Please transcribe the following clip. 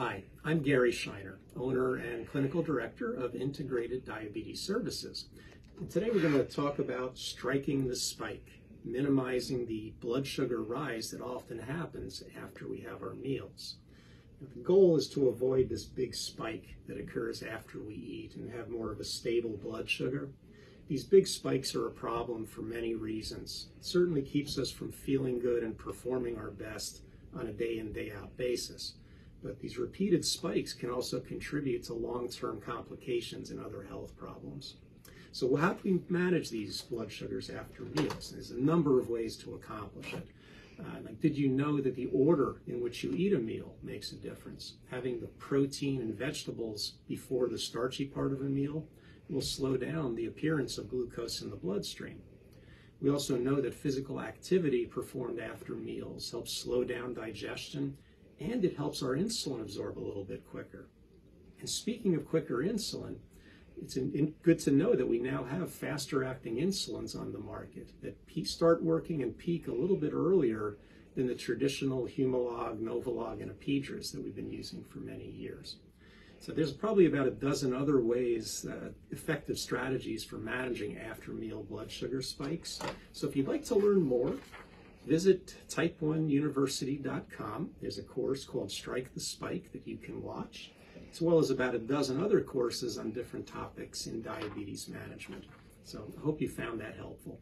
Hi, I'm Gary Scheiner, owner and clinical director of Integrated Diabetes Services. And today we're going to talk about striking the spike, minimizing the blood sugar rise that often happens after we have our meals. The goal is to avoid this big spike that occurs after we eat and have more of a stable blood sugar. These big spikes are a problem for many reasons. It certainly keeps us from feeling good and performing our best on a day in, day out basis. But these repeated spikes can also contribute to long term complications and other health problems. So, how do we manage these blood sugars after meals? There's a number of ways to accomplish it. Uh, like, did you know that the order in which you eat a meal makes a difference? Having the protein and vegetables before the starchy part of a meal will slow down the appearance of glucose in the bloodstream. We also know that physical activity performed after meals helps slow down digestion and it helps our insulin absorb a little bit quicker. And speaking of quicker insulin, it's in, in, good to know that we now have faster acting insulins on the market that start working and peak a little bit earlier than the traditional Humalog, Novolog, and Apidras that we've been using for many years. So there's probably about a dozen other ways, uh, effective strategies for managing after meal blood sugar spikes. So if you'd like to learn more, visit type1university.com. There's a course called Strike the Spike that you can watch, as well as about a dozen other courses on different topics in diabetes management. So I hope you found that helpful.